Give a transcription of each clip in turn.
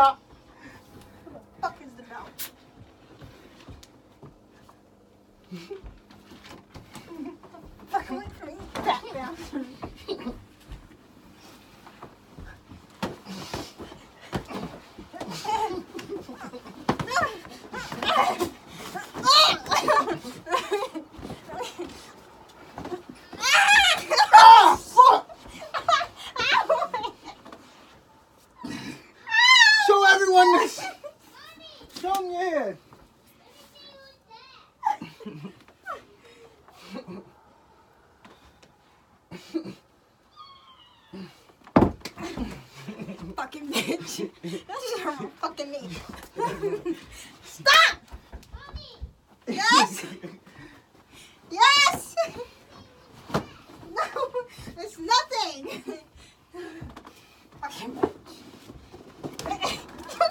fuck is the belt? Fuck away from me, fat bastard. head. fucking bitch. That's just her fucking me. Stop! Yes! Yes! No, it's nothing. Fucking bitch.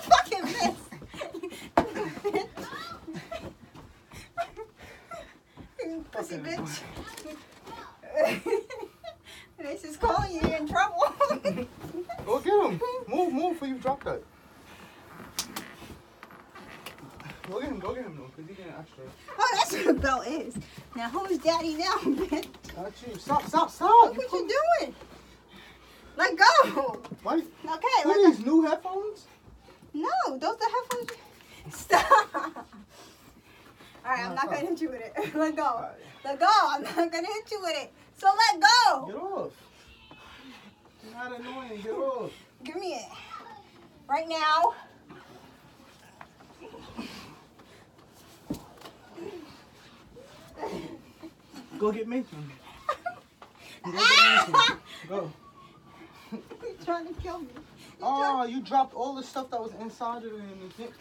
fucking bitch. You Fucking bitch. This is calling you in trouble. Go get him. Move, move before you drop that. Go get him, go get him, though, because he's getting extra. Oh, that's what a belt is. Now, who's daddy now, bitch? That's you. Stop, stop, stop. Look what you're doing. Let go. Why? Okay, What let are go. these new headphones? No, those the headphones. Stop. All right, I'm not gonna hit you with it. Let go. Let go. I'm not gonna hit you with it. So let go. Get off. You're not annoying. Get off. Give me it. Right now. Go get Mason. Go get Mason. Go. You're trying to kill me. You're Oh, you dropped all the stuff that was inside of it.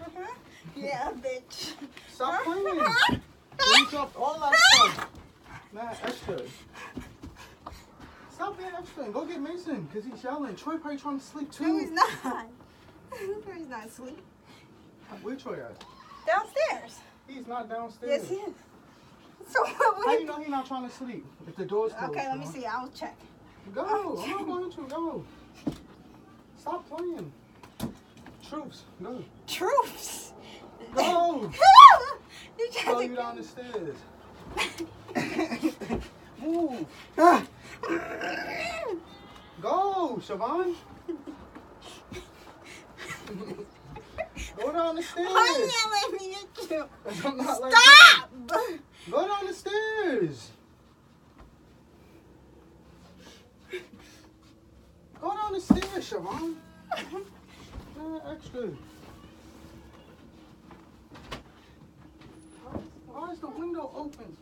Uh-huh. Yeah, bitch. stop playing. You dropped all that stuff. Man, extra. Stop being extra and go get Mason because he's yelling. Troy probably trying to sleep too. No, he's not. No, he's not asleep. Where Troy at? Downstairs. He's not downstairs. Yes, he is. So what How would you know he's not trying to sleep? If the door's closed. Okay, let me see. I'll check. Go. I'm not going to. Go. Stop playing. Truths. Go. Truths. Go. you Throw tried you down the stairs. Move. Go, Shavonn. Go down the Why are you stairs. me hit? I'm not like Stop! Go down the stairs. Go down the stairs, Shavonn. Uh, extra. Why- Why is the window open?